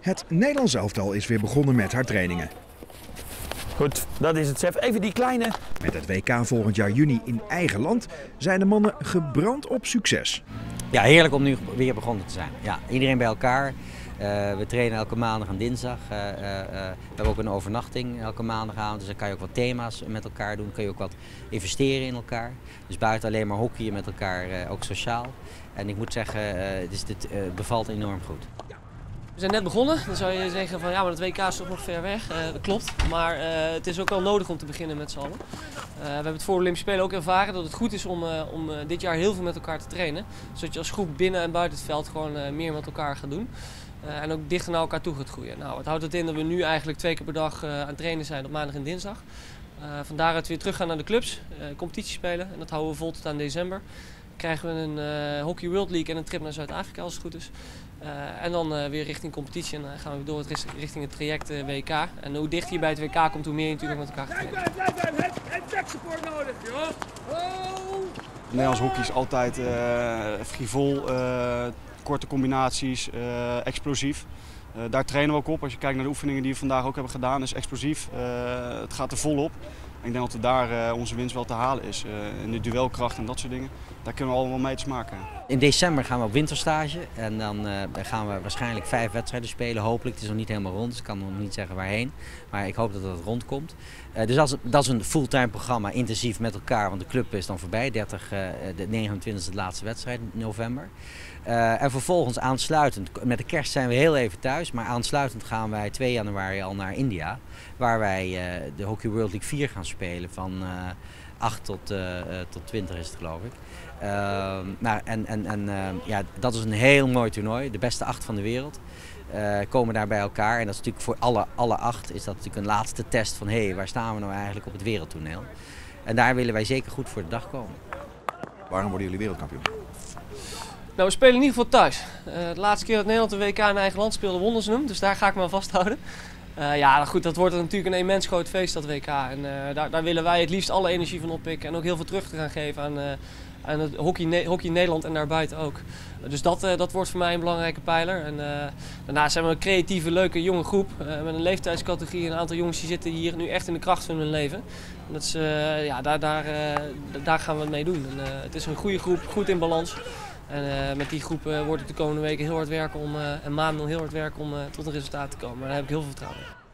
Het Nederlands elftal is weer begonnen met haar trainingen. Goed, dat is het, Sef. Even die kleine. Met het WK volgend jaar juni in eigen land zijn de mannen gebrand op succes. Ja, heerlijk om nu weer begonnen te zijn. Ja, iedereen bij elkaar. Uh, we trainen elke maandag en dinsdag. Uh, uh, we hebben ook een overnachting elke maandagavond. Dus dan kan je ook wat thema's met elkaar doen. Kun je ook wat investeren in elkaar. Dus buiten alleen maar hockeyen met elkaar, ook sociaal. En ik moet zeggen, dus dit bevalt enorm goed. We zijn net begonnen. Dan zou je zeggen van ja, maar het WK is nog ver weg. dat klopt. Maar het is ook wel nodig om te beginnen met z'n allen. we hebben het voor de Olympische Spelen ook ervaren dat het goed is om, om dit jaar heel veel met elkaar te trainen. Zodat je als groep binnen en buiten het veld gewoon meer met elkaar gaat doen. Uh, en ook dichter naar elkaar toe gaat groeien. Nou, het houdt het in dat we nu eigenlijk twee keer per dag uh, aan het trainen zijn op maandag en dinsdag. Uh, van daaruit weer terug gaan naar de clubs, competitie spelen. En dat houden we vol tot aan december. Krijgen we een Hockey World League en een trip naar Zuid-Afrika als het goed is. En dan weer richting competitie en dan gaan we door richting het traject WK. En hoe dichter je bij het WK komt, hoe meer je natuurlijk met elkaar gaat trainen. Blijf, blijf, blijf, het, het support nodig, joh! Oh. Nederlands hockey is altijd frivol korte combinaties, eh, explosief. Uh, daar trainen we ook op. Als je kijkt naar de oefeningen die we vandaag ook hebben gedaan, is explosief. Uh, het gaat er volop. Ik denk dat het daar onze winst wel te halen is. in de duelkracht en dat soort dingen. Daar kunnen we allemaal mee te maken. In december gaan we op winterstage. En dan gaan we waarschijnlijk vijf wedstrijden spelen. Hopelijk. Het is nog niet helemaal rond. Dus ik kan nog niet zeggen waarheen. Maar ik hoop dat het rondkomt. dus dat is, dat is een fulltime programma. Intensief met elkaar. Want de club is dan voorbij. 30, de 29 e de laatste wedstrijd november. En vervolgens aansluitend, met de kerst zijn we heel even thuis, maar aansluitend gaan wij 2 januari al naar India. Waar wij de Hockey World League 4 gaan spelen van uh, eh, 8 tot, tot 20 is het geloof ik. Ehm, nou, en en, en ja, dat is een heel mooi toernooi, de beste acht van de wereld. komen daar bij elkaar en dat is natuurlijk voor alle, alle acht is dat natuurlijk een laatste test van hé, hey, waar staan we nou eigenlijk op het wereldtoneel. En daar willen wij zeker goed voor de dag komen. Waarom worden jullie wereldkampioen? Nou, we spelen in ieder geval thuis. Uh, de laatste keer dat Nederland de WK in eigen land speelde, wonnen ze hem. Dus daar ga ik me aan vasthouden. Uh, ja, goed, dat wordt natuurlijk een immens groot feest, dat WK. En uh, daar, daar, willen wij het liefst alle energie van oppikken. En ook heel veel terug te gaan geven aan, aan het hockey, hockey Nederland en daarbuiten ook. Dus dat, dat wordt voor mij een belangrijke pijler. En daarnaast zijn we een creatieve, leuke, jonge groep. met een leeftijdscategorie. Een aantal jongens die zitten hier nu echt in de kracht van hun leven. En dat is, ja, daar, daar, daar gaan we mee doen. En, het is een goede groep, goed in balans. En uh, met die groep uh, wordt het de komende weken heel hard werken om, uh, en maanden heel hard werken om tot een resultaat te komen. Daar heb ik heel veel vertrouwen in.